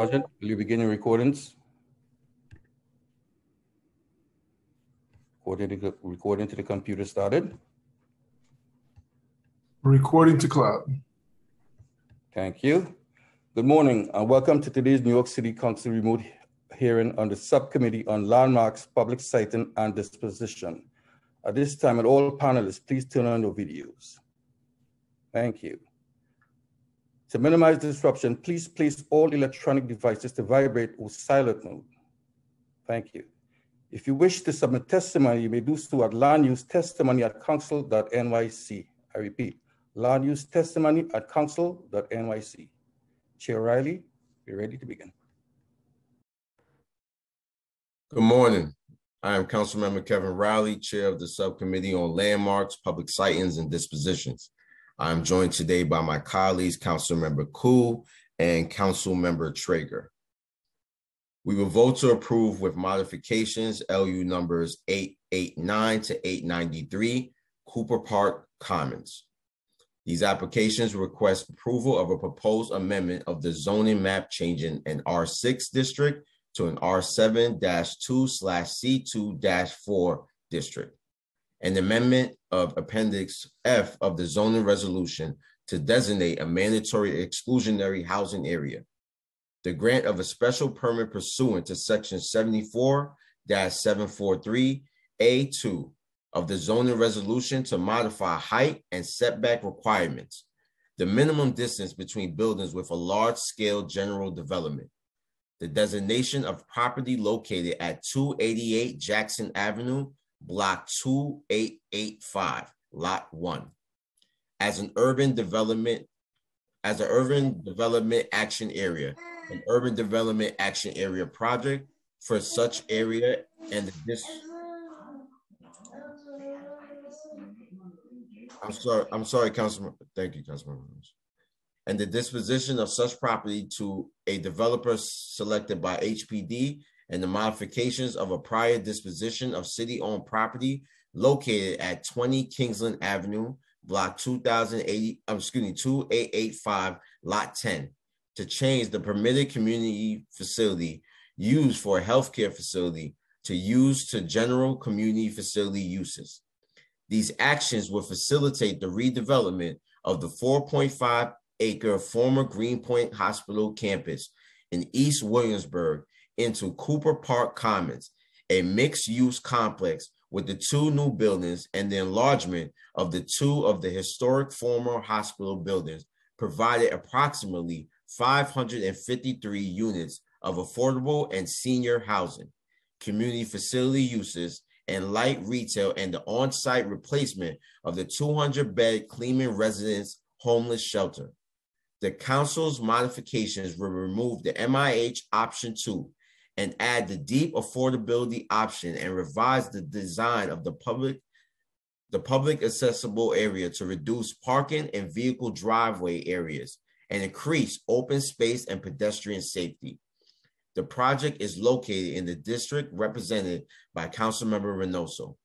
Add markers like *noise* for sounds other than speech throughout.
Sergeant, will you begin your recordings? Recording to, recording to the computer started. Recording to cloud. Thank you. Good morning and welcome to today's New York City Council remote hearing on the subcommittee on landmarks, public siting and disposition. At this time, and all panelists, please turn on your videos. Thank you. To minimize disruption, please place all electronic devices to vibrate or silent mode. Thank you. If you wish to submit testimony, you may do so at land use testimony at council.nyc. I repeat, land use testimony at council.nyc. Chair Riley, you're ready to begin. Good morning. I am Councilmember Kevin Riley, Chair of the Subcommittee on Landmarks, Public Sightings, and Dispositions. I am joined today by my colleagues, Councilmember Koo and Councilmember Treyger. We will vote to approve with modifications LU numbers 889 to 893, Cooper Park Commons. These applications request approval of a proposed amendment of the zoning map changing an R6 district to an R7-2 slash C2-4 district. An amendment of Appendix F of the zoning resolution to designate a mandatory exclusionary housing area. The grant of a special permit pursuant to Section 74-743A2 of the zoning resolution to modify height and setback requirements, the minimum distance between buildings with a large-scale general development, the designation of property located at 288 Jackson Avenue, Block 2885, Lot 1, as an urban development as an urban development action area, an urban development action area project for such area and this I'm sorry, I'm sorry, Councilman. Thank you, Councilman. And the disposition of such property to a developer selected by HPD and the modifications of a prior disposition of city-owned property located at 20 Kingsland Avenue, block 2080, um, excuse me, 2885, lot 10, to change the permitted community facility used for a healthcare facility to use to general community facility uses. These actions will facilitate the redevelopment of the 4.5 acre former Greenpoint Hospital campus in East Williamsburg into Cooper Park Commons, a mixed use complex with the two new buildings and the enlargement of the two of the historic former hospital buildings provided approximately 553 units of affordable and senior housing, community facility uses, and light retail and the on-site replacement of the 200-bed Kleeman Residence homeless shelter. The council's modifications will remove the MIH option two and add the deep affordability option and revise the design of the public the public accessible area to reduce parking and vehicle driveway areas and increase open space and pedestrian safety. The project is located in the district represented by Councilmember Reynoso.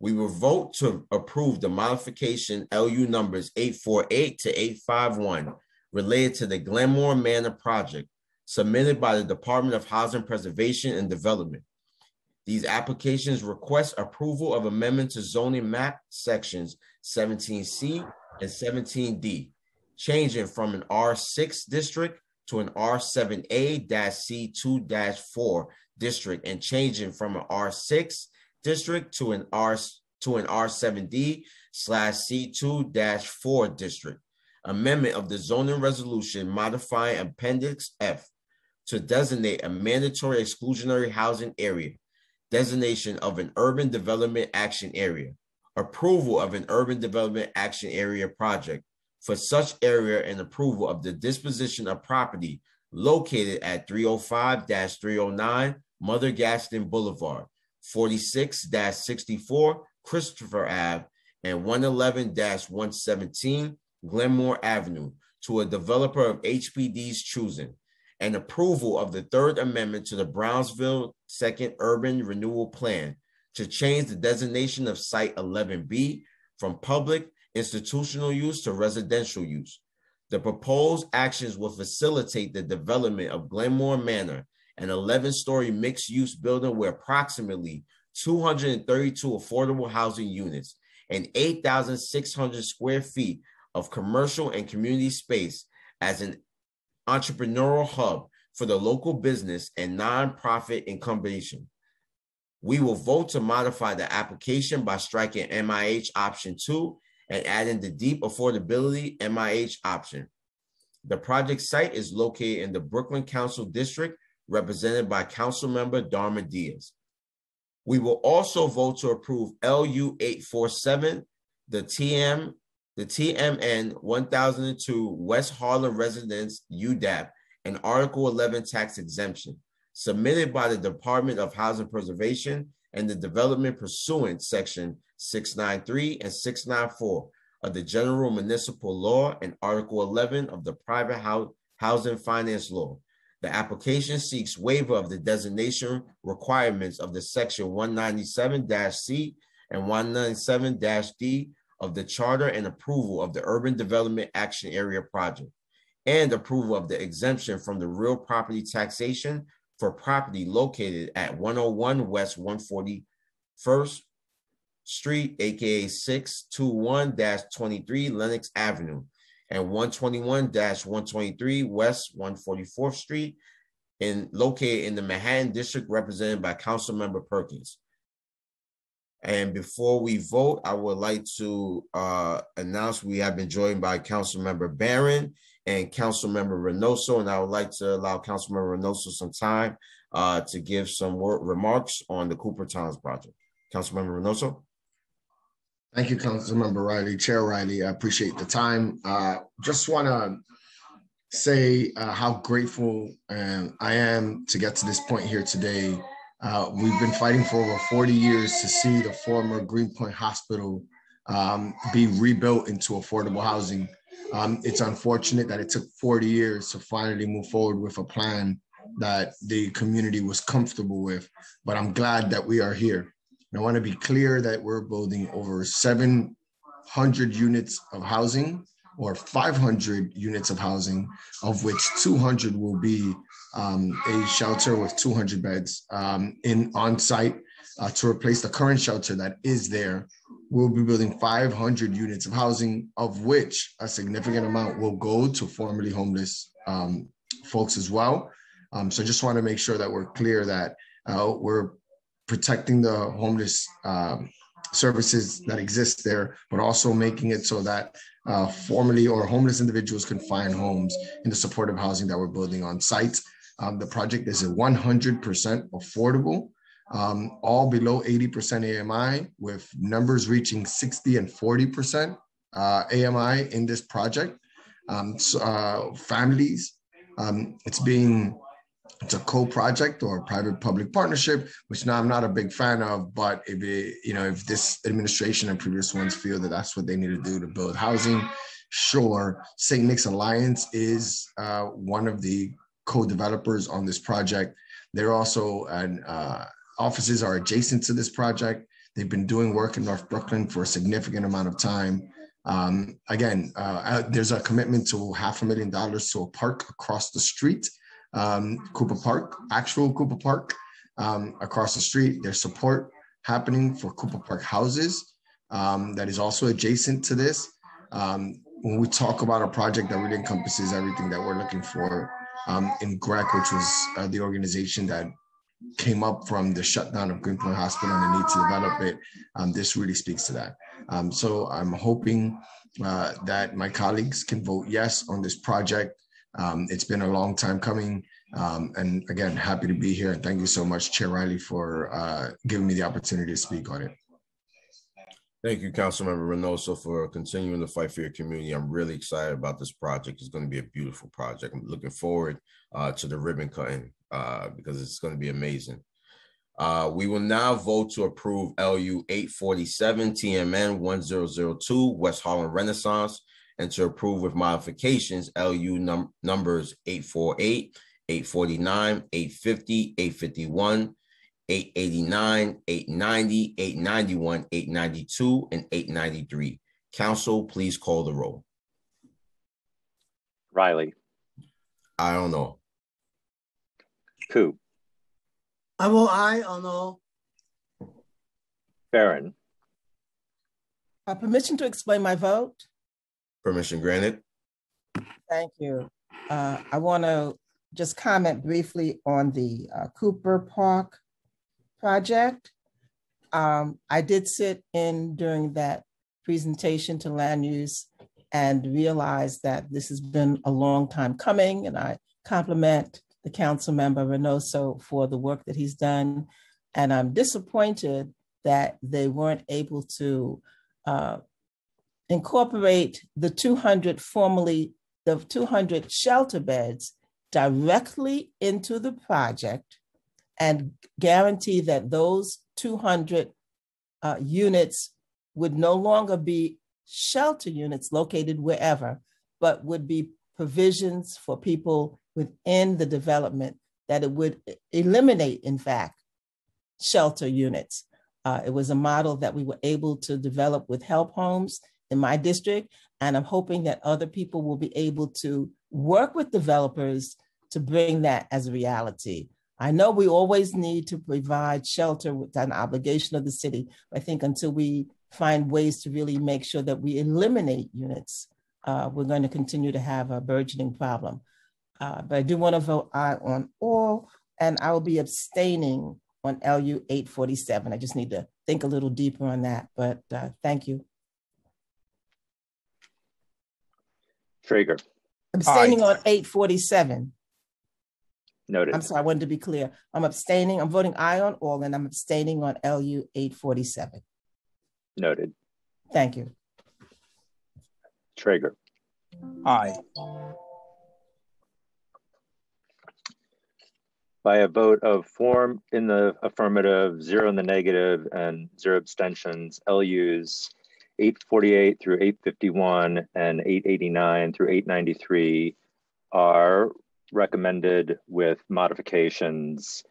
We will vote to approve the modification LU numbers 848 to 851 related to the Glenmore Manor project submitted by the Department of Housing Preservation and Development. These applications request approval of amendment to zoning map sections 17C and 17D, changing from an R6 district to an R7A-C2-4 district and changing from an R6 district to an R to an R7D slash C2-4 district. Amendment of the zoning resolution modifying Appendix F to designate a mandatory exclusionary housing area, designation of an urban development action area, approval of an urban development action area project, for such area and approval of the disposition of property located at 305-309 Mother Gaston Boulevard, 46-64 Christopher Ave, and 111-117 Glenmore Avenue to a developer of HPD's choosing, and approval of the third amendment to the Brownsville Second Urban Renewal Plan to change the designation of Site 11B from public institutional use to residential use, The proposed actions will facilitate the development of Glenmore Manor, an 11 story mixed use building with approximately 232 affordable housing units and 8,600 square feet of commercial and community space as an entrepreneurial hub for the local business and nonprofit incubation. We will vote to modify the application by striking MIH option two and adding the deep affordability MIH option. The project site is located in the Brooklyn Council District, represented by Council Member Darma Diaz. We will also vote to approve LU 847, the TM, the TMN 1002 West Harlem Residence UDAP, and Article 11 tax exemption submitted by the Department of Housing Preservation and the Development pursuant Section 693 and 694 of the General Municipal Law and Article 11 of the Private Housing Finance Law. The application seeks waiver of the designation requirements of the Section 197-C and 197-D of the Charter and approval of the Urban Development Action Area Project and approval of the exemption from the real property taxation for property located at 101 West 141st Street, aka 621-23 Lenox Avenue, and 121-123 West 144th Street, in located in the Manhattan District, represented by Councilmember Perkins. And before we vote, I would like to uh, announce we have been joined by Councilmember Barron and Councilmember Reynoso, and I would like to allow Councilmember Reynoso some time uh, to give some remarks on the Cooper Towns project. Councilmember Reynoso. Thank you, Councilmember Riley, Chair Riley. I appreciate the time. Uh, just want to say uh, how grateful um, I am to get to this point here today. Uh, we've been fighting for over 40 years to see the former Greenpoint Hospital um, be rebuilt into affordable housing. Um, it's unfortunate that it took 40 years to finally move forward with a plan that the community was comfortable with, but I'm glad that we are here. I want to be clear that we're building over 700 units of housing or 500 units of housing, of which 200 will be um, a shelter with 200 beds um, in on site uh, to replace the current shelter that is there. We'll be building 500 units of housing, of which a significant amount will go to formerly homeless um, folks as well. Um, so just want to make sure that we're clear that uh, we're protecting the homeless um, services that exist there, but also making it so that uh, formerly or homeless individuals can find homes in the supportive housing that we're building on site. Um, the project is 100% affordable, um, all below 80% AMI, with numbers reaching 60 and 40% uh, AMI in this project. Um, so, uh, families, um, it's being it's a co-project or private-public partnership, which now I'm not a big fan of. But if it, you know, if this administration and previous ones feel that that's what they need to do to build housing, sure. St. Nick's Alliance is uh, one of the co-developers on this project. They're also an uh, offices are adjacent to this project. They've been doing work in North Brooklyn for a significant amount of time. Um, again, uh, uh there's a commitment to half a million dollars to a park across the street um, Cooper Park, actual Cooper Park, um, across the street. There's support happening for Cooper Park houses um, that is also adjacent to this. Um, when we talk about a project that really encompasses everything that we're looking for um, in GREC, which was uh, the organization that came up from the shutdown of Greenpoint Hospital and the need to develop it, um, this really speaks to that. Um, so I'm hoping uh, that my colleagues can vote yes on this project. Um, it's been a long time coming. Um, and again, happy to be here. And thank you so much, Chair Riley, for uh, giving me the opportunity to speak on it. Thank you, Councilmember Reynoso, for continuing to fight for your community. I'm really excited about this project. It's going to be a beautiful project. I'm looking forward uh, to the ribbon cutting uh, because it's going to be amazing. Uh, we will now vote to approve LU 847 TMN 1002 West Harlem Renaissance and to approve with modifications LU num numbers 848, 849, 850, 851, 889, 890, 891, 892, and 893. Counsel, please call the roll. Riley, I don't know. Koo, I will aye on all. Barron, Uh, permission to explain my vote? Permission granted. Thank you. Uh, I want to just comment briefly on the uh, Cooper Park project. Um, I did sit in during that presentation to land use and realized that this has been a long time coming, and I compliment the council member Reynoso for the work that he's done. And I'm disappointed that they weren't able to uh, incorporate the 200 formerly, the 200 shelter beds directly into the project and guarantee that those 200 uh, units would no longer be shelter units located wherever, but would be provisions for people within the development that it would eliminate, in fact, shelter units. Uh, it was a model that we were able to develop with help homes in my district. And I'm hoping that other people will be able to work with developers to bring that as a reality. I know we always need to provide shelter with an obligation of the city. I think until we find ways to really make sure that we eliminate units, uh, we're going to continue to have a burgeoning problem. Uh, but I do want to vote aye on all, and I will be abstaining on LU 847. I just need to think a little deeper on that, but uh, thank you. Treyger, Abstaining on 847. Noted. I'm sorry, I wanted to be clear. I'm abstaining, I'm voting aye on all, and I'm abstaining on LU 847. Noted. Thank you. Treyger, Aye. by a vote of four in the affirmative, zero in the negative, and zero abstentions, LUs 848 through 851 and 889 through 893 are recommended with modifications.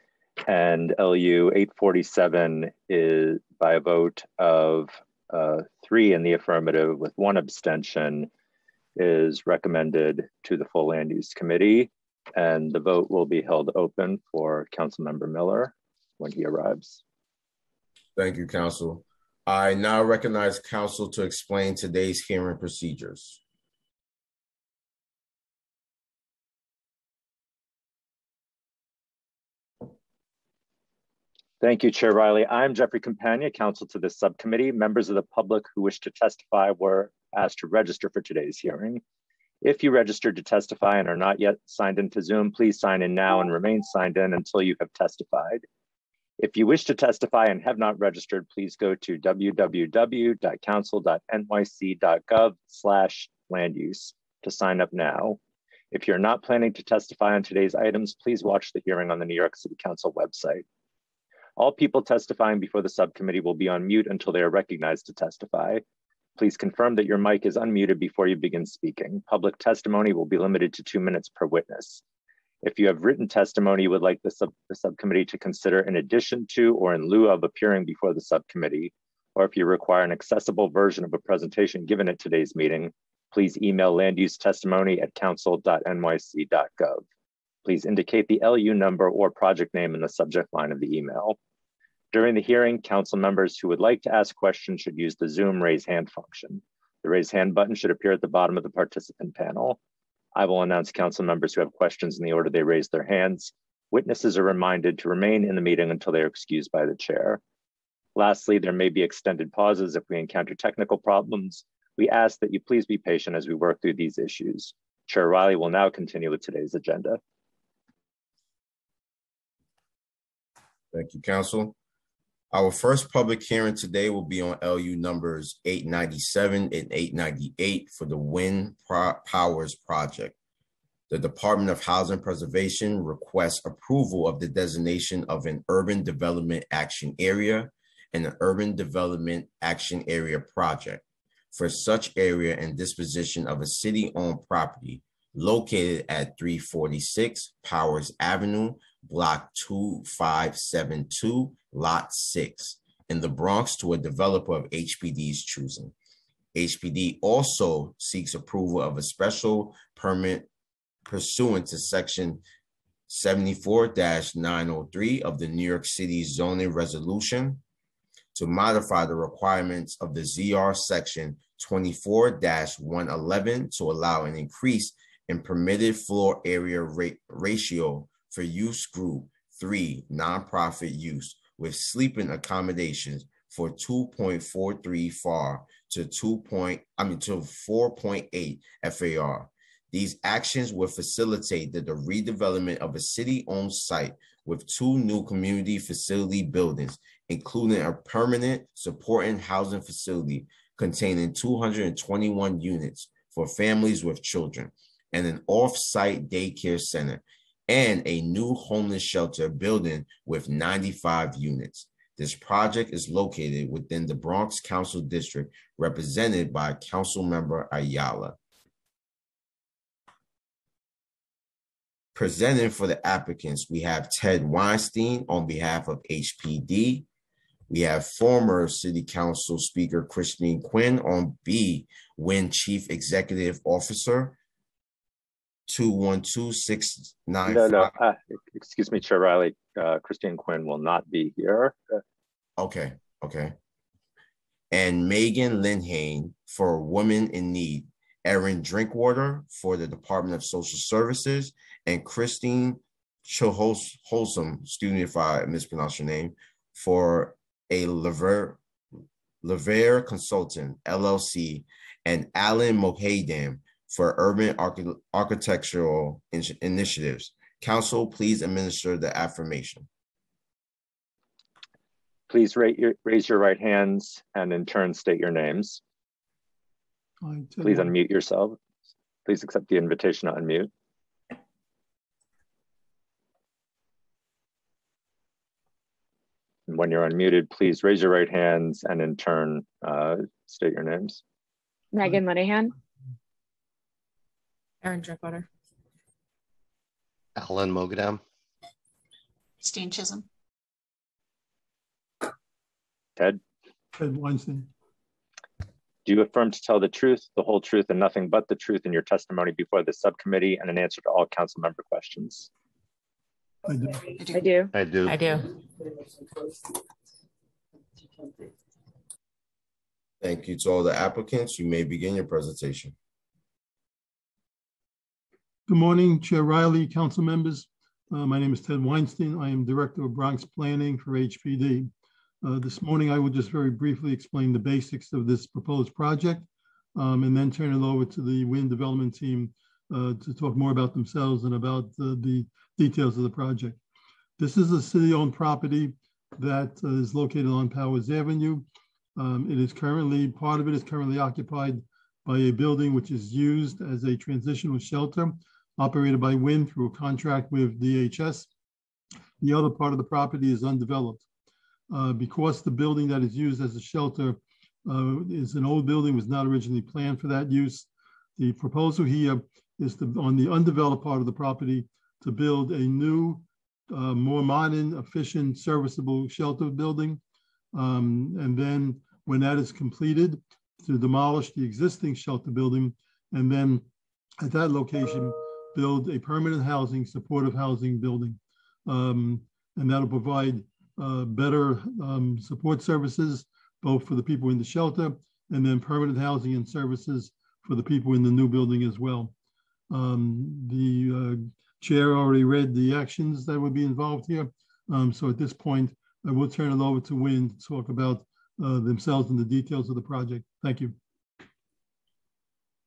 And LU 847 is by a vote of uh, three in the affirmative with one abstention is recommended to the full land use committee. And the vote will be held open for Councilmember Miller when he arrives. Thank you, counsel. I now recognize counsel to explain today's hearing procedures. Thank you, Chair Riley. I'm Jeffrey Campagna, counsel to this subcommittee. Members of the public who wish to testify were asked to register for today's hearing. If you registered to testify and are not yet signed into Zoom, please sign in now and remain signed in until you have testified. If you wish to testify and have not registered, please go to www.council.nyc.gov slash land use to sign up now. If you're not planning to testify on today's items, please watch the hearing on the New York City Council website. All people testifying before the subcommittee will be on mute until they are recognized to testify. Please confirm that your mic is unmuted before you begin speaking. Public testimony will be limited to two minutes per witness. If you have written testimony you would like the, sub the subcommittee to consider in addition to or in lieu of appearing before the subcommittee, or if you require an accessible version of a presentation given at today's meeting, please email land use testimony at council.nyc.gov. Please indicate the LU number or project name in the subject line of the email. During the hearing, council members who would like to ask questions should use the Zoom raise hand function. The raise hand button should appear at the bottom of the participant panel. I will announce council members who have questions in the order they raise their hands. Witnesses are reminded to remain in the meeting until they are excused by the chair. Lastly, there may be extended pauses if we encounter technical problems. We ask that you please be patient as we work through these issues. Chair Riley will now continue with today's agenda. Thank you, counsel. Our first public hearing today will be on LU numbers 897 and 898 for the WIN Pro- Powers Project. The Department of Housing Preservation requests approval of the designation of an Urban Development Action Area and an Urban Development Action Area Project for such area and disposition of a city-owned property located at 346 Powers Avenue, Block 2572, Lot 6, in the Bronx to a developer of HPD's choosing. HPD also seeks approval of a special permit pursuant to section 74-903 of the New York City zoning resolution to modify the requirements of the ZR section 24-111 to allow an increase in permitted floor area ra- ratio for use group three nonprofit use with sleeping accommodations for 2.43 FAR to 2. Point, I mean to 4.8 FAR. These actions will facilitate the, the redevelopment of a city-owned site with two new community facility buildings, including a permanent supporting housing facility containing 221 units for families with children and an off-site daycare center and a new homeless shelter building with 95 units. This project is located within the Bronx Council District, represented by Council Member Ayala. Presenting for the applicants, we have Ted Weinstein on behalf of HPD. We have former City Council Speaker Christine Quinn on B, WIN Chief Executive Officer. Two one two six nine. No, no, uh, excuse me, Chair Riley, uh, Christine Quinn will not be here. Okay, okay. And Megan Linehan for Women in Need. Erin Drinkwater for the Department of Social Services, and Christine Wholesome, student if I mispronounce your name, for a Lever, Lever Consultant, LLC, and Alan Mohadam for Urban Arch- Architectural in- Initiatives. Counsel, please administer the affirmation. Please raise your, raise your right hands and in turn state your names. Please unmute yourself. Please accept the invitation to unmute. And when you're unmuted, please raise your right hands and in turn uh, state your names. Megan Linehan. Erin Drinkwater. Alan Mogadam. Christine Chisholm. Ted? Ted Weinstein. Do you affirm to tell the truth, the whole truth, and nothing but the truth in your testimony before the subcommittee and an answer to all council member questions? I do. I do. I do. I do. Thank you to all the applicants. You may begin your presentation. Good morning, Chair Riley, council members. Uh, my name is Ted Weinstein. I am Director of Bronx Planning for HPD. Uh, this morning, I will just very briefly explain the basics of this proposed project um, and then turn it over to the WIN development team uh, to talk more about themselves and about the, details of the project. This is a city-owned property that uh, is located on Powers Avenue. Um, it is currently, part of it is currently occupied by a building which is used as a transitional shelter operated by WIN through a contract with DHS. The other part of the property is undeveloped. Uh, because the building that is used as a shelter uh, is an old building, was not originally planned for that use. The proposal here is to, on the undeveloped part of the property to build a new, uh, more modern, efficient, serviceable shelter building. Um, and then when that is completed, to demolish the existing shelter building, and then at that location, build a permanent housing, supportive housing building. Um, and that'll provide uh, better um, support services, both for the people in the shelter and then permanent housing and services for the people in the new building as well. Um, the uh, chair already read the actions that would be involved here. Um, so at this point, I will turn it over to Win to talk about uh, themselves and the details of the project. Thank you.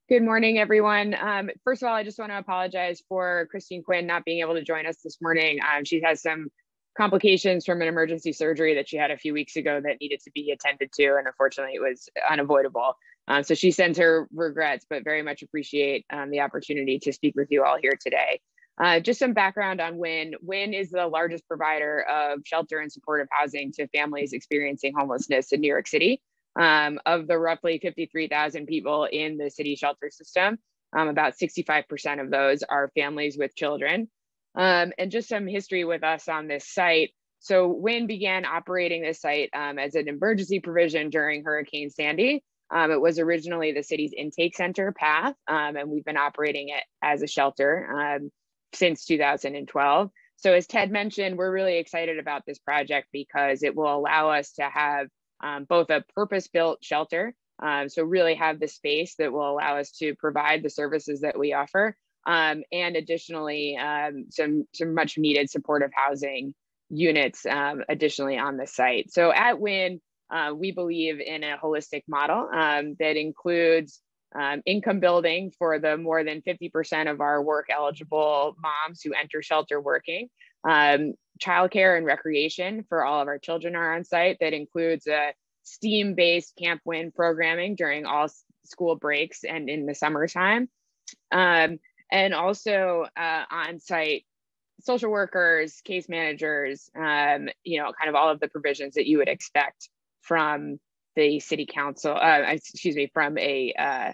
Good morning, everyone. Um, first of all, I just want to apologize for Christine Quinn not being able to join us this morning. Um, she has some complications from an emergency surgery that she had a few weeks ago that needed to be attended to, and unfortunately, it was unavoidable. Um, so she sends her regrets, but very much appreciate um, the opportunity to speak with you all here today. Uh, just some background on WIN. WIN is the largest provider of shelter and supportive housing to families experiencing homelessness in New York City. Um, of the roughly 53,000 people in the city shelter system, um, about 65% of those are families with children. Um, and just some history with us on this site. So WIN began operating this site um, as an emergency provision during Hurricane Sandy. Um, it was originally the city's intake center path, um, and we've been operating it as a shelter since 2012. So as Ted mentioned, we're really excited about this project because it will allow us to have um, both a purpose-built shelter, um, so really have the space that will allow us to provide the services that we offer, um, and additionally um, some some much needed supportive housing units um, additionally on the site. So at WIN, uh, we believe in a holistic model um, that includes income building for the more than 50% of our work eligible moms who enter shelter working, um, childcare and recreation for all of our children are on site that includes a STEAM based Camp WIN programming during all school breaks and in the summertime. Um, and also uh, on site social workers, case managers, um, you know, kind of all of the provisions that you would expect from the city council, uh, excuse me, from a, uh,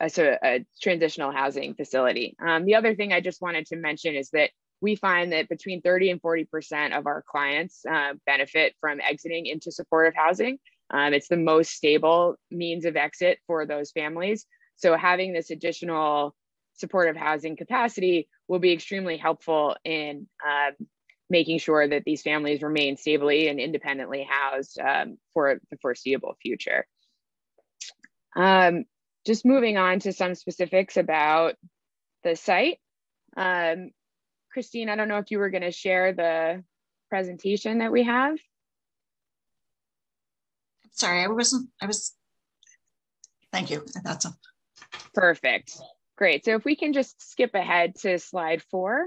a, a transitional housing facility. Um, the other thing I just wanted to mention is that we find that between 30 and 40% of our clients uh, benefit from exiting into supportive housing. Um, it's the most stable means of exit for those families. So having this additional supportive housing capacity will be extremely helpful in um, making sure that these families remain stably and independently housed um, for the foreseeable future. Um, just moving on to some specifics about the site. Um, Christine, I don't know if you were going to share the presentation that we have. Sorry, I wasn't, I was, thank you. That's a perfect. Great. So if we can just skip ahead to slide four.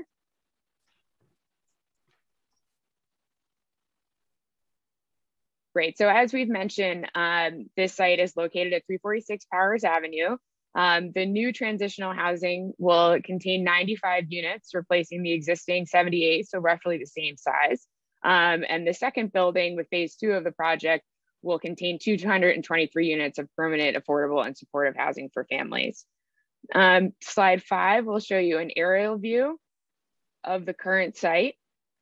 Great. So as we've mentioned, um, this site is located at 346 Powers Avenue. Um, the new transitional housing will contain 95 units, replacing the existing 78, so roughly the same size. Um, and the second building with phase two of the project will contain 223 units of permanent, affordable, and supportive housing for families. Um, slide five will show you an aerial view of the current site.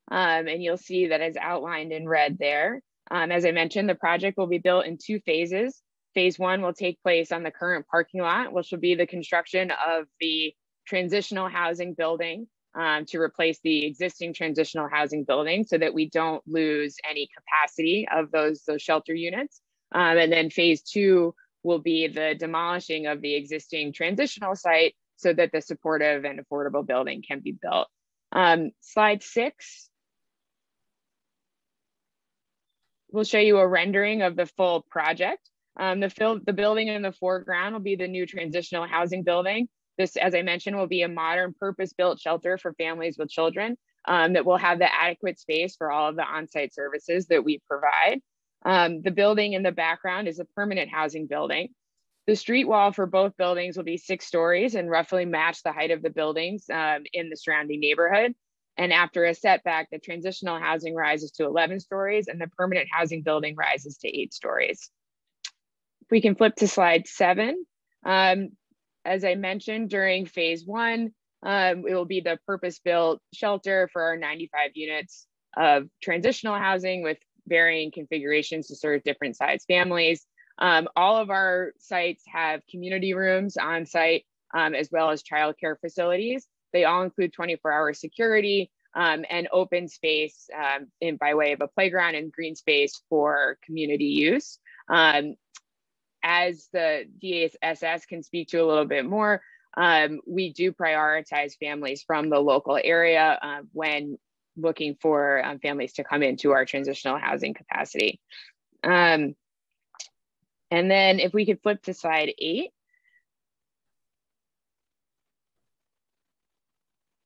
Um, and you'll see that is outlined in red there. Um, as I mentioned, the project will be built in two phases. Phase one will take place on the current parking lot, which will be the construction of the transitional housing building um, to replace the existing transitional housing building so that we don't lose any capacity of those, those shelter units. Um, and then phase two will be the demolishing of the existing transitional site so that the supportive and affordable building can be built. Um, slide six we'll show you a rendering of the full project. Um, the, the building in the foreground will be the new transitional housing building. This, as I mentioned, will be a modern purpose-built shelter for families with children um, that will have the adequate space for all of the on-site services that we provide. Um, the building in the background is a permanent housing building. The street wall for both buildings will be six stories and roughly match the height of the buildings um, in the surrounding neighborhood. And after a setback, the transitional housing rises to 11 stories and the permanent housing building rises to eight stories. We can flip to slide seven. Um, as I mentioned during phase one, um, it will be the purpose-built shelter for our 95 units of transitional housing with varying configurations to serve different size families. Um, all of our sites have community rooms on site um, as well as childcare facilities. They all include 24 hour security um, and open space um, in, by way of a playground and green space for community use. As the DSS can speak to a little bit more, um, we do prioritize families from the local area uh, when looking for um, families to come into our transitional housing capacity. Um, and then if we could flip to slide eight.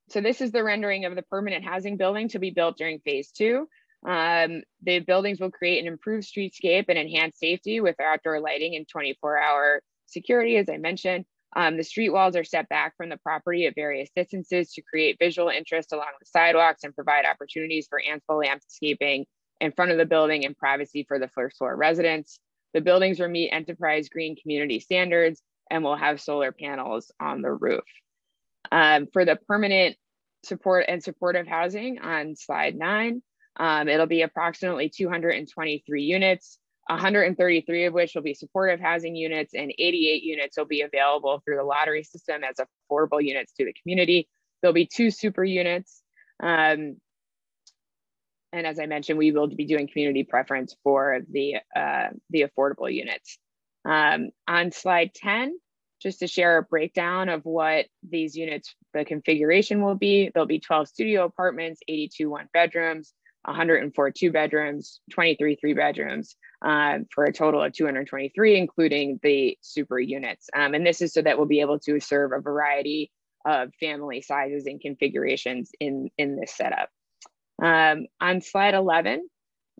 So this is the rendering of the permanent housing building to be built during phase two. Um, the buildings will create an improved streetscape and enhance safety with outdoor lighting and 24 hour security, as I mentioned. Um, the street walls are set back from the property at various distances to create visual interest along the sidewalks and provide opportunities for ample landscaping in front of the building and privacy for the first floor residents. The buildings will meet enterprise green community standards and will have solar panels on the roof. Um, for the permanent support and supportive housing on slide nine. Um, it'll be approximately 223 units 133 of which will be supportive housing units and 88 units will be available through the lottery system as affordable units to the community. There'll be two super units. Um, and as I mentioned, we will be doing community preference for the, uh, the affordable units. Um, on slide 10, just to share a breakdown of what these units, the configuration will be. There'll be 12 studio apartments, 82 one bedrooms, 104 two bedrooms, 23 three bedrooms, uh, for a total of 223, including the super units. Um, and this is so that we'll be able to serve a variety of family sizes and configurations in, in this setup. Um, on slide 11,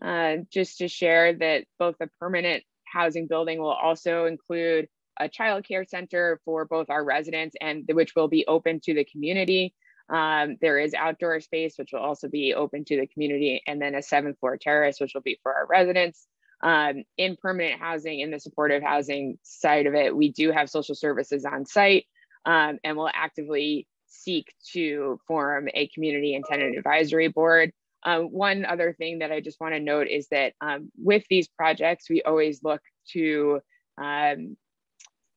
uh, just to share that both the permanent housing building will also include a child care center for both our residents and which will be open to the community. Um, there is outdoor space, which will also be open to the community, and then a seventh floor terrace, which will be for our residents. Um, in permanent housing, in the supportive housing side of it, we do have social services on site um, and will actively seek to form a community and tenant advisory board. Um, one other thing that I just want to note is that um, with these projects, we always look to um,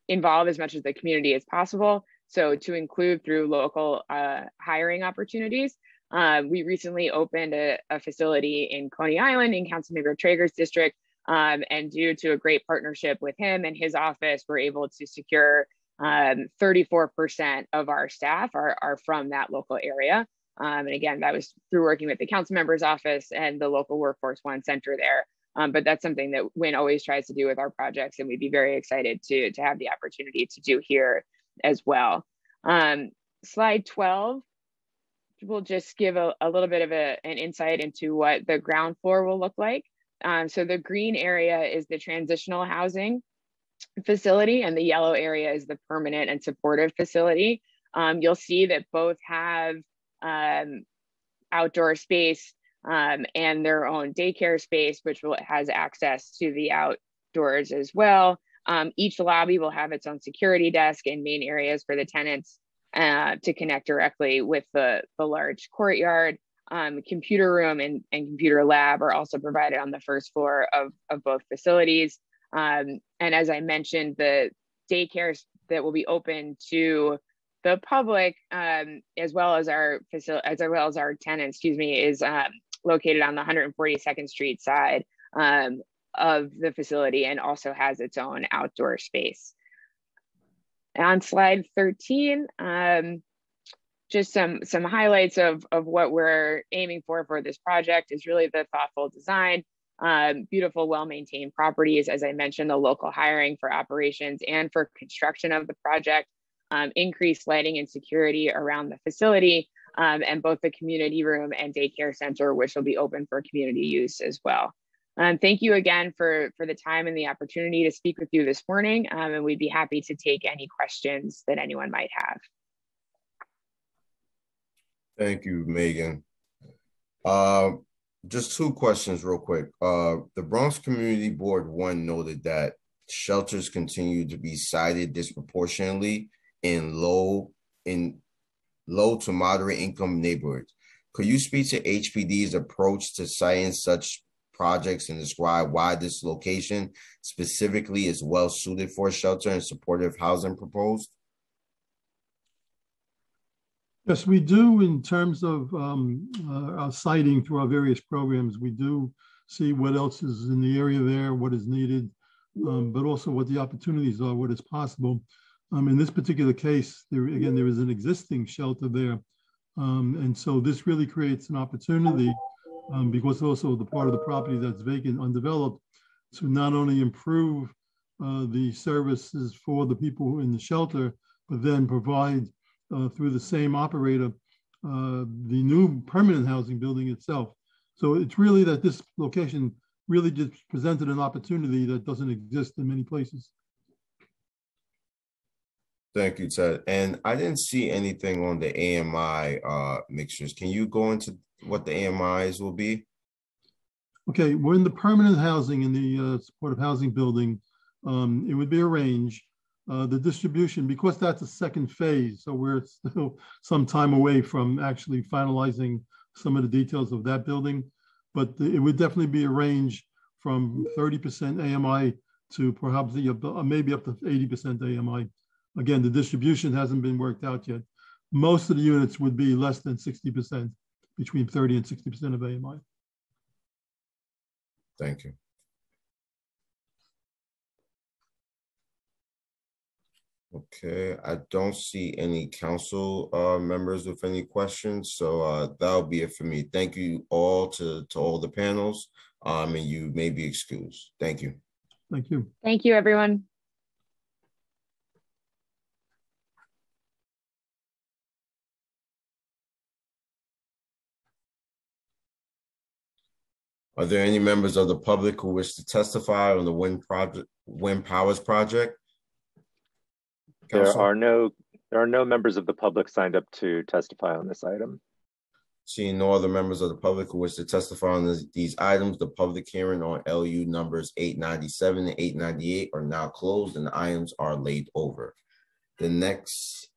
involve as much of the community as possible. So to include through local uh, hiring opportunities. Uh, we recently opened a, a, facility in Coney Island in Councilmember Treyger's district. Um, and due to a great partnership with him and his office, we're able to secure 34% um, of our staff are, are from that local area. Um, and again, that was through working with the council member's office and the local Workforce One Center there. Um, but that's something that WIN always tries to do with our projects, and we'd be very excited to, to have the opportunity to do here as well. Um, slide 12 will just give a, a little bit of a, an insight into what the ground floor will look like. Um, so the green area is the transitional housing facility and the yellow area is the permanent and supportive facility. Um, you'll see that both have um, outdoor space um, and their own daycare space, which will, has access to the outdoors as well. Um, each lobby will have its own security desk and main areas for the tenants uh, to connect directly with the, the large courtyard. Um, computer room and, and computer lab are also provided on the first floor of, of both facilities. Um, and as I mentioned, the daycares that will be open to the public, um, as well as our facility, as well as our tenants, excuse me, is um, located on the 142nd Street side um, of the facility and also has its own outdoor space. On slide 13, um, just some, some highlights of, of what we're aiming for for this project is really the thoughtful design, um, beautiful, well-maintained properties. As I mentioned, the local hiring for operations and for construction of the project, um, increased lighting and security around the facility, um, and both the community room and daycare center, which will be open for community use as well. Um, thank you again for, for the time and the opportunity to speak with you this morning, um, and we'd be happy to take any questions that anyone might have. Thank you, Megan. Uh, just two questions real quick. Uh, the Bronx Community Board one noted that shelters continue to be sited disproportionately in low in low to moderate income neighborhoods. Could you speak to HPD's approach to siting such projects and describe why this location specifically is well suited for shelter and supportive housing proposed? Yes, we do in terms of um, uh, our siting through our various programs. We do see what else is in the area there, what is needed, um, but also what the opportunities are, what is possible. Um, in this particular case, there again, there is an existing shelter there. Um, and so this really creates an opportunity um, because also the part of the property that's vacant, undeveloped, to not only improve uh, the services for the people in the shelter, but then provide uh, through the same operator uh, the new permanent housing building itself. So it's really that this location really just presented an opportunity that doesn't exist in many places. Thank you, Ted. And I didn't see anything on the AMI uh, mixtures. Can you go into what the AMIs will be? Okay, we're in the permanent housing in the uh, supportive housing building. Um, it would be a range. Uh, the distribution, because that's a second phase, so we're *laughs* still some time away from actually finalizing some of the details of that building. But the, it would definitely be a range from 30% AMI to perhaps the, uh, maybe up to 80% AMI. Again, the distribution hasn't been worked out yet. Most of the units would be less than 60%, between 30 and 60% of AMI. Thank you. Okay, I don't see any council uh, members with any questions, so uh, that'll be it for me. Thank you all to, to all the panels, um, and you may be excused. Thank you. Thank you. Thank you, everyone. Are there any members of the public who wish to testify on the WIN project, WIN powers project? There are no, there are no members of the public signed up to testify on this item. Seeing no other members of the public who wish to testify on this- these items, the public hearing on LU numbers eight ninety-seven and eight ninety-eight are now closed and the items are laid over. The next,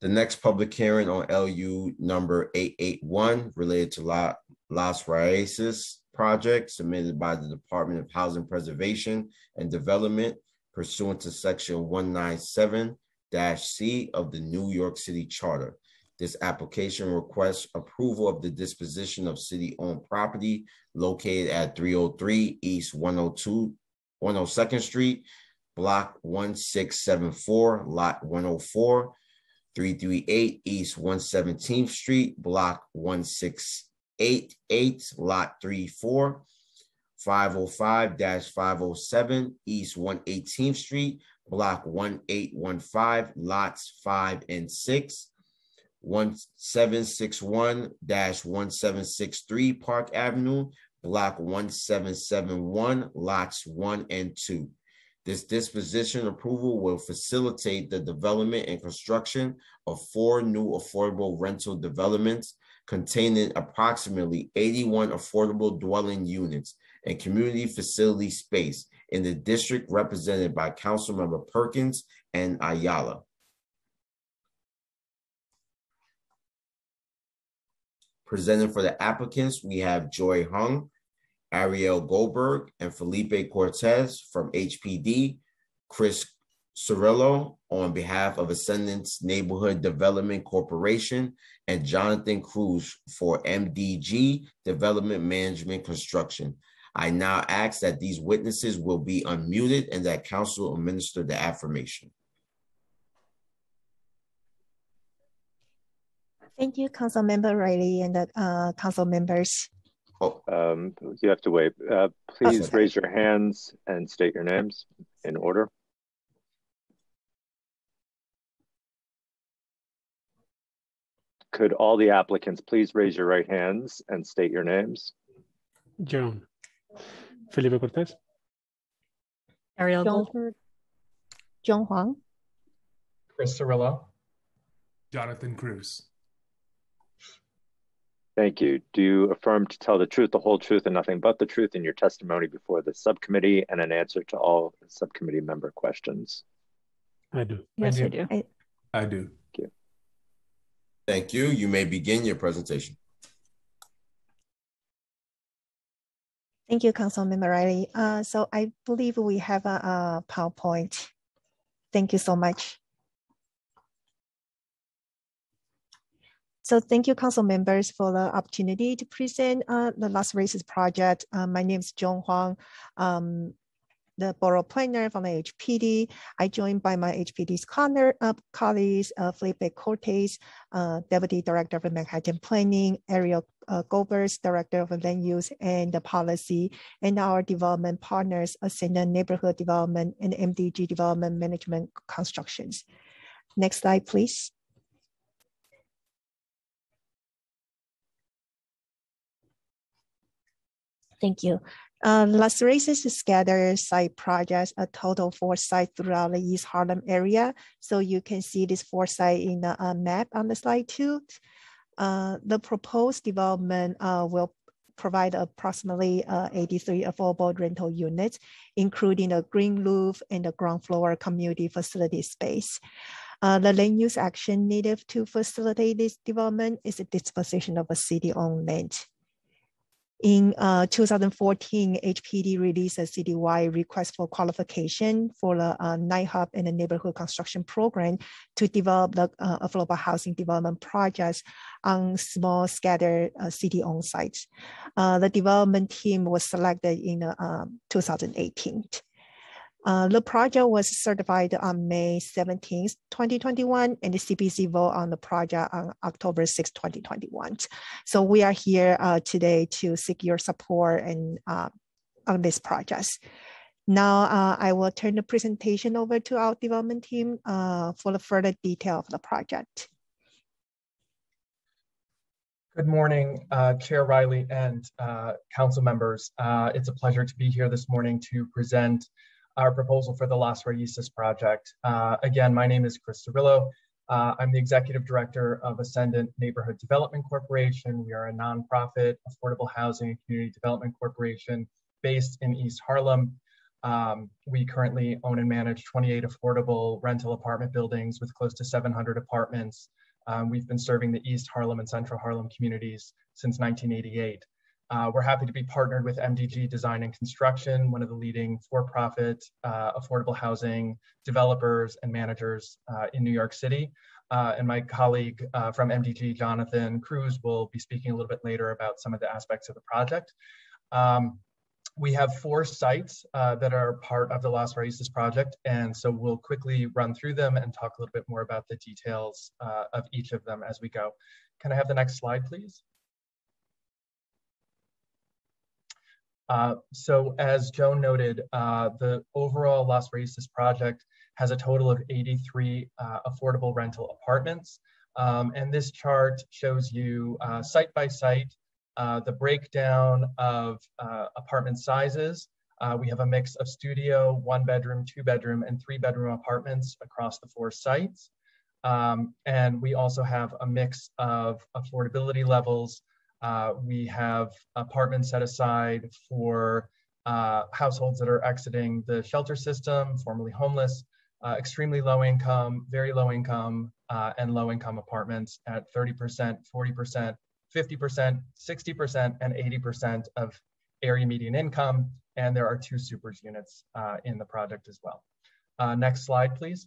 the next public hearing on LU number eight eight one related to La, Las Raíces project submitted by the Department of Housing Preservation and Development pursuant to section one nine seven C of the New York City Charter. This application requests approval of the disposition of city-owned property located at three oh three East 102 102nd Street, Block one six seven four, Lot one oh four, three three eight East one seventeenth Street, Block one six eight eight, Lot three four, five oh five five oh seven East one eighteenth Street, Block one eight one five, lots five and six, one seven six one one seven six three Park Avenue, Block one seven seven one, lots one and two. This disposition approval will facilitate the development and construction of four new affordable rental developments containing approximately eighty-one affordable dwelling units and community facility space in the district represented by Councilmember Perkins and Ayala. Presenting for the applicants, we have Joy Hung, Ariel Goldberg, and Felipe Cortez from HPD, Chris Cirillo on behalf of Ascendant Neighborhood Development Corporation, and Jonathan Cruz for MDG Development Management Construction. I now ask that these witnesses will be unmuted and that counsel administer the affirmation. Thank you, Council Member Riley and the uh, council members. Oh, Um, you have to wait. Uh, please sorry. raise your hands and state your names in order. Could all the applicants please raise your right hands and state your names? Joan. Felipe Cortez. Ariel Goldberg. John Huang. Chris Cirillo. Jonathan Cruz. Thank you. Do you affirm to tell the truth, the whole truth, and nothing but the truth in your testimony before the subcommittee and an answer to all subcommittee member questions? I do. Yes, I do. do. I- I do. Thank you. You may begin your presentation. Thank you, Councilmember Riley. Uh, so I believe we have a, a PowerPoint. Thank you so much. So thank you, council members, for the opportunity to present uh, the Las Raíces project. Uh, my name is John Huang, um, the borough planner from HPD. I joined by my HPD's corner, uh, colleagues, uh, Felipe Cortez, uh, Deputy Director of Manhattan Planning, Ariel uh, Director of Land Use and the Policy, and our development partners, Ascendant Neighborhood Development and MDG Development Management Constructions. Next slide, please. Thank you. Uh, Las Raíces scattered site projects, a total four sites throughout the East Harlem area. So you can see this four site in the uh, map on the slide too. Uh, the proposed development uh, will provide approximately uh, 83 affordable rental units, including a green roof and the ground floor community facility space. Uh, the land use action needed to facilitate this development is the disposition of a city-owned land. In uh, 2014, HPD released a citywide request for qualification for the uh, NIHOP and the neighborhood construction program to develop the uh, affordable housing development projects on small scattered uh, city-owned sites. Uh, the development team was selected in uh, 2018. Uh, the project was certified on May 17, 2021, and the CPC vote on the project on October 6, 2021. So we are here uh, today to seek your support and uh, on this project. Now uh, I will turn the presentation over to our development team uh, for the further detail of the project. Good morning, uh, Chair Riley and council members. it's a pleasure to be here this morning to present our proposal for the Las Raíces project. Uh, again, my name is Chris Cirillo. Uh, I'm the executive director of Ascendant Neighborhood Development Corporation. We are a nonprofit affordable housing and community development corporation based in East Harlem. Um, we currently own and manage 28 affordable rental apartment buildings with close to 700 apartments. Um, we've been serving the East Harlem and Central Harlem communities since 1988. Uh, we're happy to be partnered with MDG Design and Construction, one of the leading for-profit uh, affordable housing developers and managers uh, in New York City. Uh, and my colleague uh, from MDG, Jonathan Cruz, will be speaking a little bit later about some of the aspects of the project. Um, we have four sites uh, that are part of the Las Raíces project, and so we'll quickly run through them and talk a little bit more about the details of each of them as we go. Can I have the next slide, please? Uh, so as Joan noted, uh, the overall Las Raíces project has a total of 83 uh, affordable rental apartments. Um, and this chart shows you uh, site by site uh, the breakdown of apartment sizes. we have a mix of studio, one bedroom, two bedroom, and three bedroom apartments across the four sites. Um, and we also have a mix of affordability levels uh, we have apartments set aside for uh, households that are exiting the shelter system, formerly homeless, uh, extremely low income, very low income, uh, and low income apartments at 30%, 40%, 50%, 60%, and 80% of area median income. And there are two supers units uh, in the project as well. Next slide, please.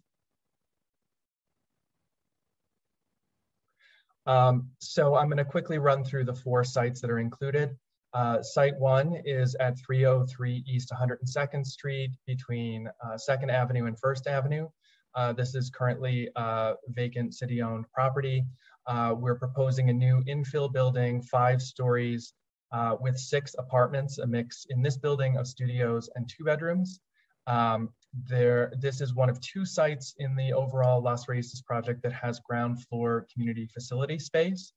Um, so I'm going to quickly run through the four sites that are included. Uh, site one is at 303 East 102nd Street between uh, 2nd Avenue and 1st Avenue. Uh, this is currently a vacant city-owned property. Uh, we're proposing a new infill building, five stories, uh, with six apartments, a mix in this building of studios and two bedrooms. Um, there, this is one of two sites in the overall Las Raíces project that has ground floor community facility space.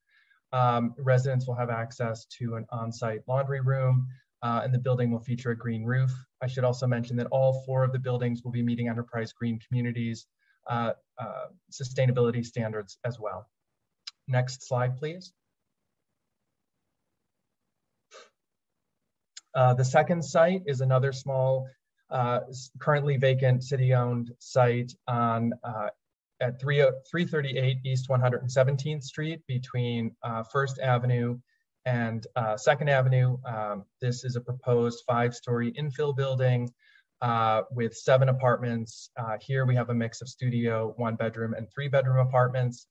Um, residents will have access to an on-site laundry room, uh, and the building will feature a green roof. I should also mention that all four of the buildings will be meeting Enterprise Green Communities uh, uh, sustainability standards as well. Next slide, please. Uh, the second site is another small uh, currently vacant city-owned site on uh, at 3, 338 East 117th Street between uh, First Avenue and uh, Second Avenue. Um, this is a proposed five-story infill building uh, with seven apartments. Uh, here we have a mix of studio, one bedroom, and three bedroom apartments.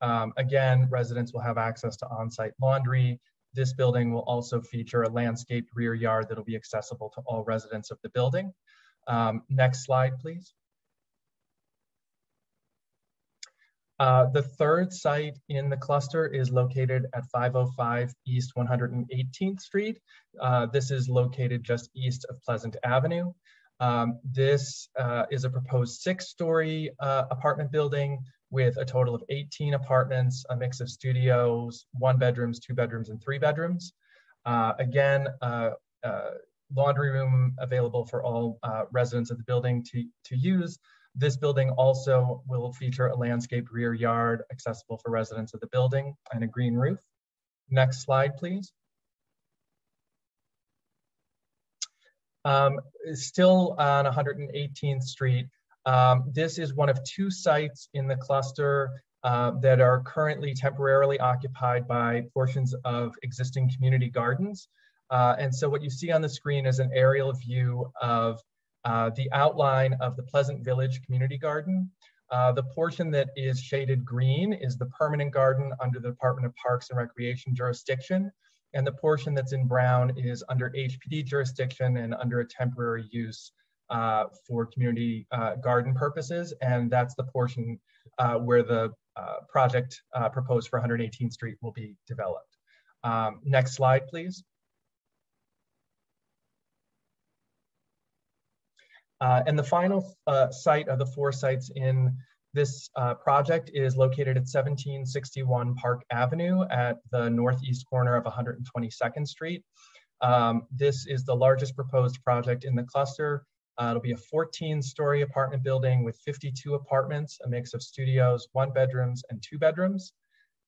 Um, again, residents will have access to on-site laundry. This building will also feature a landscaped rear yard that'll be accessible to all residents of the building. Um, next slide, please. Uh, the third site in the cluster is located at 505 East 118th Street. Uh, this is located just east of Pleasant Avenue. Um, this uh, is a proposed six-story uh, apartment building with a total of 18 apartments, a mix of studios, one bedrooms, two bedrooms, and three bedrooms. Uh, again, uh, laundry room available for all residents of the building to, to use. This building also will feature a landscaped rear yard accessible for residents of the building and a green roof. Next slide, please. Um, still on 118th Street, um, this is one of two sites in the cluster uh, that are currently temporarily occupied by portions of existing community gardens. Uh, and so what you see on the screen is an aerial view of uh, the outline of the Pleasant Village Community Garden. Uh, the portion that is shaded green is the permanent garden under the Department of Parks and Recreation jurisdiction. And the portion that's in brown is under HPD jurisdiction and under a temporary use uh, for community uh, garden purposes. And that's the portion uh, where the uh, project uh, proposed for 118th Street will be developed. Um, next slide, please. Uh, and the final site of the four sites in this project is located at 1761 Park Avenue at the northeast corner of 122nd Street. Um, this is the largest proposed project in the cluster. Uh, it'll be a 14 story apartment building with 52 apartments, a mix of studios, one bedrooms and two bedrooms.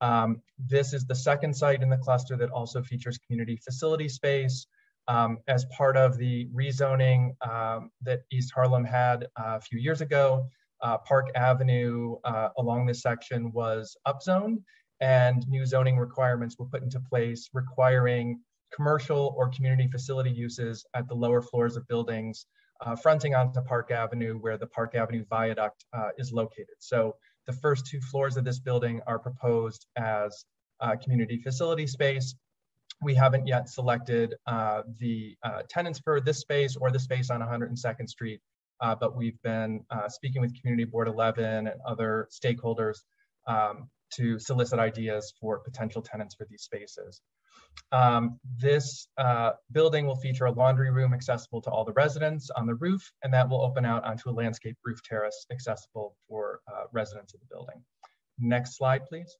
Um, this is the second site in the cluster that also features community facility space, um, as part of the rezoning um, that East Harlem had uh, a few years ago. Uh, Park Avenue uh, along this section was upzoned and new zoning requirements were put into place requiring commercial or community facility uses at the lower floors of buildings uh, fronting onto Park Avenue where the Park Avenue Viaduct uh, is located. So the first two floors of this building are proposed as uh, community facility space we haven't yet selected uh, the tenants for this space or the space on 102nd Street, but we've been speaking with Community Board 11 and other stakeholders um, to solicit ideas for potential tenants for these spaces. Um, this uh, building will feature a laundry room accessible to all the residents on the roof, and that will open out onto a landscape roof terrace accessible for uh, residents of the building. Next slide, please.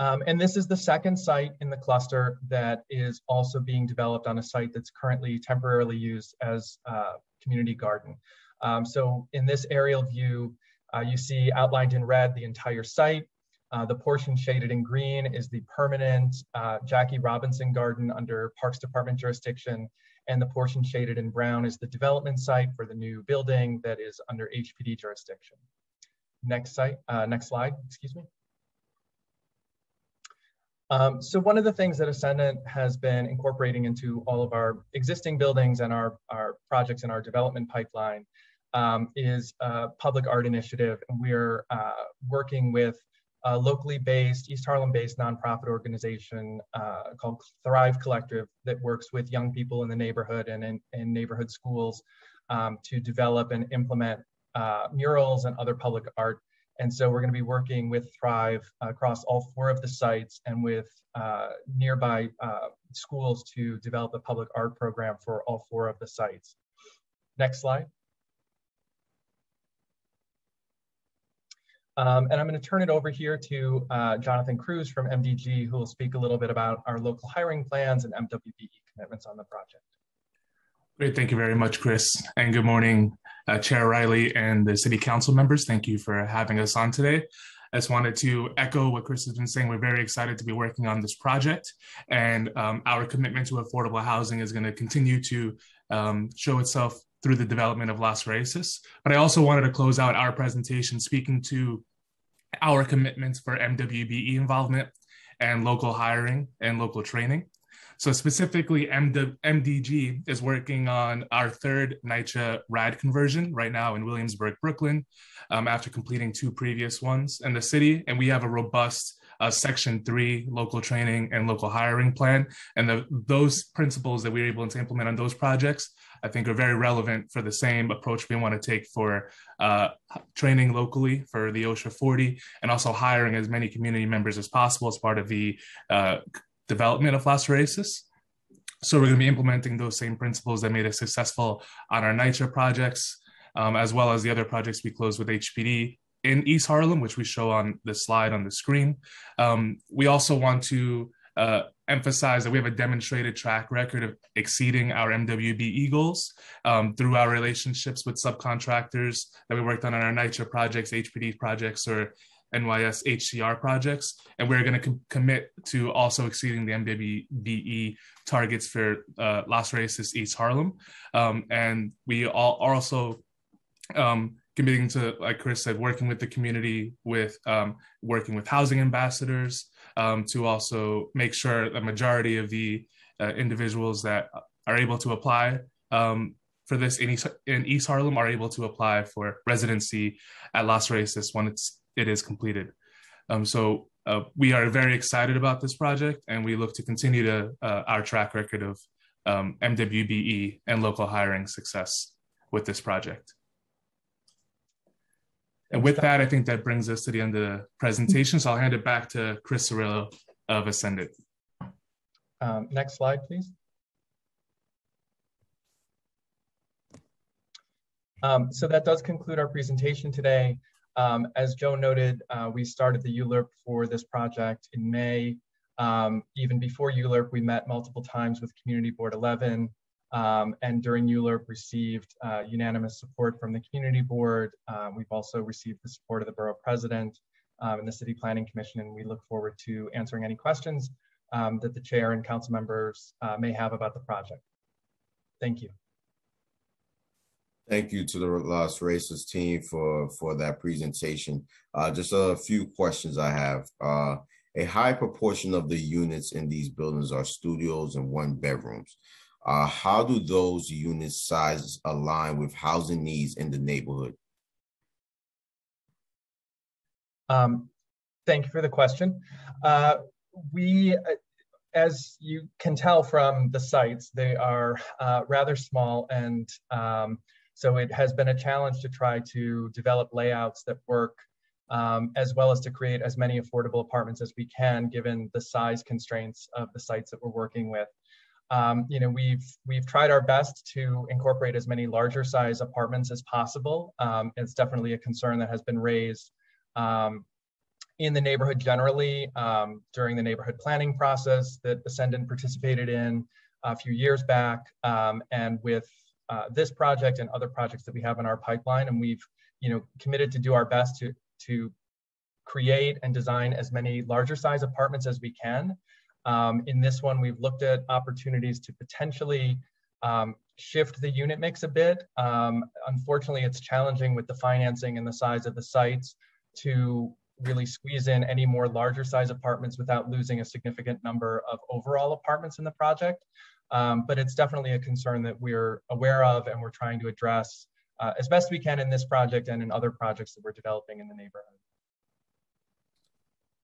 Um, and this is the second site in the cluster that is also being developed on a site that's currently temporarily used as a community garden. Um, so in this aerial view, uh, you see outlined in red the entire site. Uh, the portion shaded in green is the permanent uh, Jackie Robinson Garden under Parks Department jurisdiction, and the portion shaded in brown is the development site for the new building that is under HPD jurisdiction. Next site, uh, next slide, excuse me. Um, so one of the things that Ascendant has been incorporating into all of our existing buildings and our, our projects in our development pipeline um, is a public art initiative. And we're uh, working with a locally based, East Harlem based nonprofit organization uh, called Thrive Collective that works with young people in the neighborhood and in, in neighborhood schools um, to develop and implement uh, murals and other public art and so we're going to be working with Thrive across all four of the sites and with uh, nearby uh, schools to develop a public art program for all four of the sites. Next slide. Um, and I'm going to turn it over here to uh, Jonathan Cruz from MDG, who will speak a little bit about our local hiring plans and MWBE commitments on the project. Great, thank you very much, Chris. And good morning, uh, Chair Riley and the City Council members. Thank you for having us on today. I just wanted to echo what Chris has been saying. We're very excited to be working on this project, and um, our commitment to affordable housing is going to continue to um, show itself through the development of Las Raíces. But I also wanted to close out our presentation speaking to our commitments for MWBE involvement and local hiring and local training. So specifically, MD, MDG is working on our third NYCHA RAD conversion right now in Williamsburg, Brooklyn, um, after completing two previous ones in the city. And we have a robust uh, Section 3 local training and local hiring plan. And the, those principles that we are able to implement on those projects, I think, are very relevant for the same approach we want to take for uh, training locally for the OSHA 40 and also hiring as many community members as possible as part of the uh, development of Raíces. So we're going to be implementing those same principles that made us successful on our NYCHA projects, um, as well as the other projects we closed with HPD in East Harlem, which we show on the slide on the screen. Um, we also want to uh, emphasize that we have a demonstrated track record of exceeding our MWBE goals um, through our relationships with subcontractors that we worked on on our NYCHA projects, HPD projects, or NYS HCR projects, and we're going to com- commit to also exceeding the MWBE targets for uh, Las Raíces East Harlem. Um, and we all are also um, committing to, like Chris said, working with the community, with um, working with housing ambassadors um, to also make sure the majority of the uh, individuals that are able to apply um, for this in East, in East Harlem are able to apply for residency at Las Raíces when it's it is completed. Um, so uh, we are very excited about this project, and we look to continue to uh, our track record of um, MWBE and local hiring success with this project. And with that, I think that brings us to the end of the presentation. So I'll hand it back to Chris Cirillo of Ascendant. Um, next slide, please. Um, so that does conclude our presentation today. Um, as Joe noted, uh, we started the ULURP for this project in May. Um, even before ULURP, we met multiple times with Community Board 11, um, and during ULURP received uh, unanimous support from the Community Board. Uh, we've also received the support of the Borough President um, and the City Planning Commission, and we look forward to answering any questions um, that the Chair and Council members uh, may have about the project. Thank you. Thank you to the Las Raíces team for, for that presentation. Uh, just a few questions I have. Uh, a high proportion of the units in these buildings are studios and one bedrooms. Uh, how do those unit sizes align with housing needs in the neighborhood? Um, thank you for the question. Uh, we, uh, as you can tell from the sites, they are uh, rather small and um, so it has been a challenge to try to develop layouts that work um, as well as to create as many affordable apartments as we can given the size constraints of the sites that we're working with. Um, you know, we've we've tried our best to incorporate as many larger size apartments as possible. Um, it's definitely a concern that has been raised um, in the neighborhood generally um, during the neighborhood planning process that Ascendant participated in a few years back, um, and with uh, this project and other projects that we have in our pipeline. And we've, you know, committed to do our best to, to create and design as many larger size apartments as we can. Um, in this one, we've looked at opportunities to potentially um, shift the unit mix a bit. Um, unfortunately, it's challenging with the financing and the size of the sites to really squeeze in any more larger size apartments without losing a significant number of overall apartments in the project. Um, but it's definitely a concern that we're aware of and we're trying to address uh, as best we can in this project and in other projects that we're developing in the neighborhood.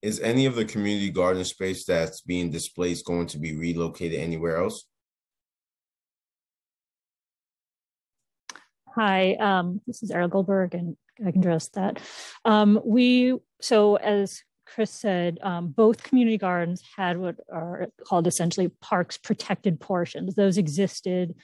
Is any of the community garden space that's being displaced going to be relocated anywhere else? Hi, um, this is Ariel Goldberg, and I can address that. Um, we so as Chris said, um, both community gardens had what are called essentially parks protected portions. Those existed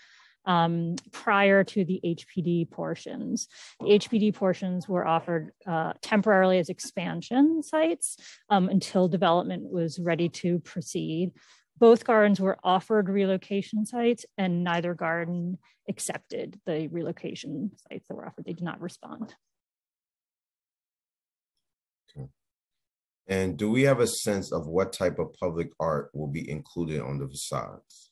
um, prior to the HPD portions. The HPD portions were offered uh, temporarily as expansion sites um, until development was ready to proceed. Both gardens were offered relocation sites, and neither garden accepted the relocation sites that were offered. They did not respond. And do we have a sense of what type of public art will be included on the facades?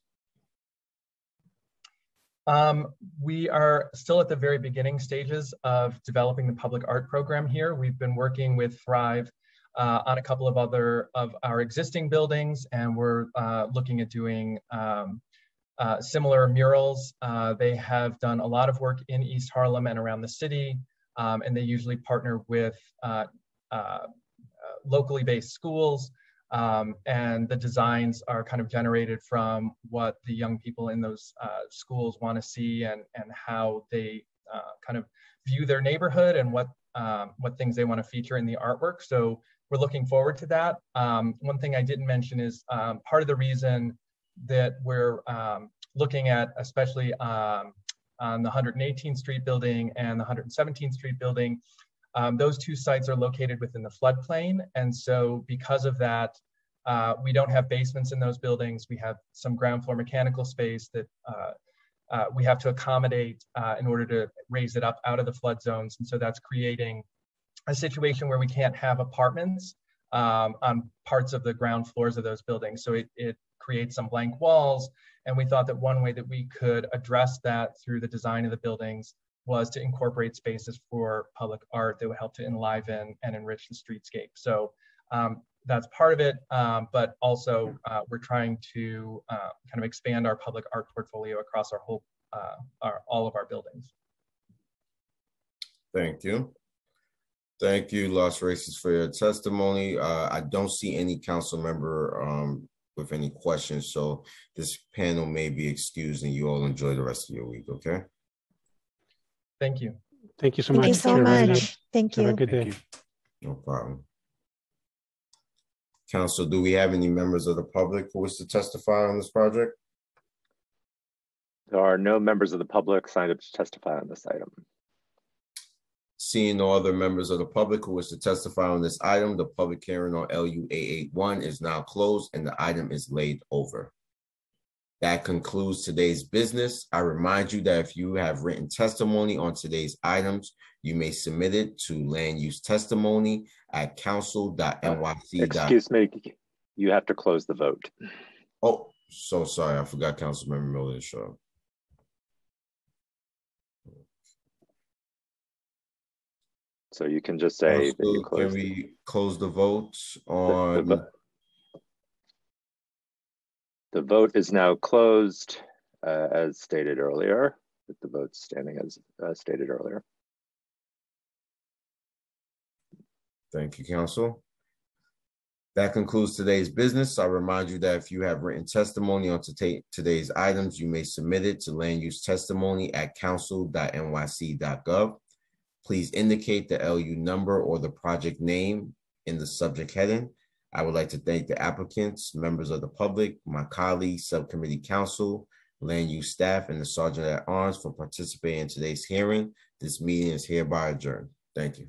Um, we are still at the very beginning stages of developing the public art program here. We've been working with Thrive uh, on a couple of other of our existing buildings, and we're uh, looking at doing um, uh, similar murals. Uh, they have done a lot of work in East Harlem and around the city, um, and they usually partner with uh, uh, locally based schools. Um, and the designs are kind of generated from what the young people in those uh, schools want to see and, and how they uh, kind of view their neighborhood and what, um, what things they want to feature in the artwork. So we're looking forward to that. Um, one thing I didn't mention is um, part of the reason that we're um, looking at, especially um, on the 118th Street building and the 117th Street building, um, those two sites are located within the floodplain. And so because of that, uh, we don't have basements in those buildings. We have some ground floor mechanical space that uh, uh, we have to accommodate uh, in order to raise it up out of the flood zones. And so that's creating a situation where we can't have apartments um, on parts of the ground floors of those buildings. So it, it creates some blank walls. And we thought that one way that we could address that through the design of the buildings was to incorporate spaces for public art that would help to enliven and enrich the streetscape. So um, that's part of it, um, but also uh, we're trying to uh, kind of expand our public art portfolio across our whole, uh, our, all of our buildings. Thank you. Thank you, Los Raíces, for your testimony. Uh, I don't see any council member um, with any questions, so this panel may be excused and you all enjoy the rest of your week, okay? Thank you. Thank you so Thank much. you so Chair Riley. much. Thank you. Have a you. good day. No problem. Counsel, do we have any members of the public who wish to testify on this project? There are no members of the public signed up to testify on this item. Seeing no other members of the public who wish to testify on this item, the public hearing on LU eight eight one is now closed and the item is laid over. That concludes today's business. I remind you that if you have written testimony on today's items, you may submit it to land use testimony at council.nyc. Excuse me, you have to close the vote. Oh, so sorry, I forgot Councilmember Miller up. So you can just say that you Counsel, Can we close the vote the on, vo- The vote is now closed, uh, as stated earlier, with the vote standing as uh, stated earlier. thank you, counsel. That concludes today's business. I remind you that if you have written testimony on today, today's items, you may submit it to land use testimony at council.nyc.gov. Please indicate the LU number or the project name in the subject heading. I would like to thank the applicants, members of the public, my colleagues, subcommittee counsel, land use staff, and the sergeant at arms for participating in today's hearing. This meeting is hereby adjourned. Thank you.